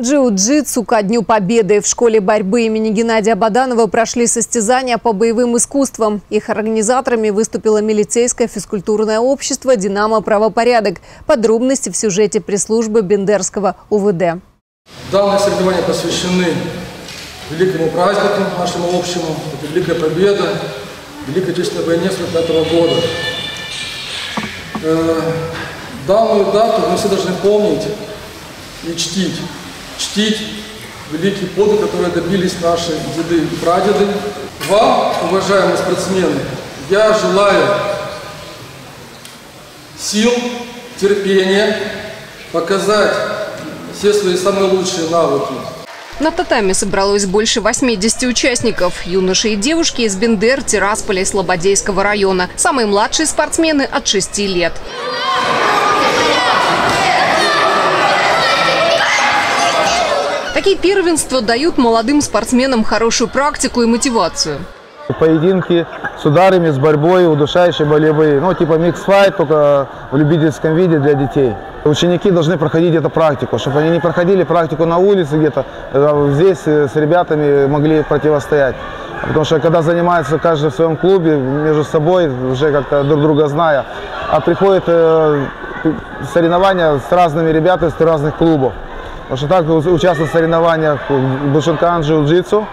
Джиу-джитсу ко Дню Победы. В школе борьбы имени Геннадия Баданова прошли состязания по боевым искусствам. Их организаторами выступило милицейское физкультурное общество «Динамо Правопорядок». Подробности в сюжете пресс-службы Бендерского УВД. Данные соревнования посвящены великому празднику нашему общему. Это Великая Победа, Великой Отечественной войне 45 года. Э, Данную дату мы все должны помнить и чтить. Чтить великие подвиги, которые добились наши деды и прадеды. Вам, уважаемые спортсмены, я желаю сил, терпения, показать все свои самые лучшие навыки. На татами собралось больше 80 участников. Юноши и девушки из Бендер, Тирасполя и Слободейского района. Самые младшие спортсмены от 6 лет. Такие первенства дают молодым спортсменам хорошую практику и мотивацию. Поединки с ударами, с борьбой, удушающие болевые. Ну, типа микс-файт, только в любительском виде для детей. Ученики должны проходить эту практику, чтобы они не проходили практику на улице где-то, а здесь с ребятами могли противостоять. Потому что когда занимается каждый в своем клубе, между собой, уже как-то друг друга зная, а приходят э, соревнования с разными ребятами из разных клубов. Потому что так участвуют в соревнованиях Бушенкан Джиу-Джитсу,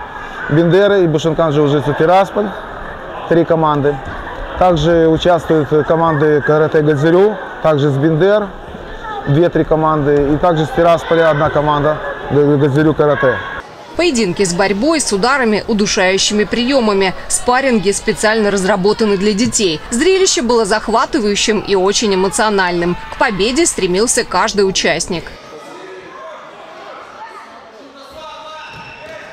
Бендеры и Бушенкан Джиу-Джитсу Тирасполь, три команды. Также участвуют команды Карате Гадзирю, также с Бендер, две-три команды. И также с Тирасполя одна команда Гадзирю Карате. Поединки с борьбой, с ударами, удушающими приемами. Спарринги специально разработаны для детей. Зрелище было захватывающим и очень эмоциональным. К победе стремился каждый участник.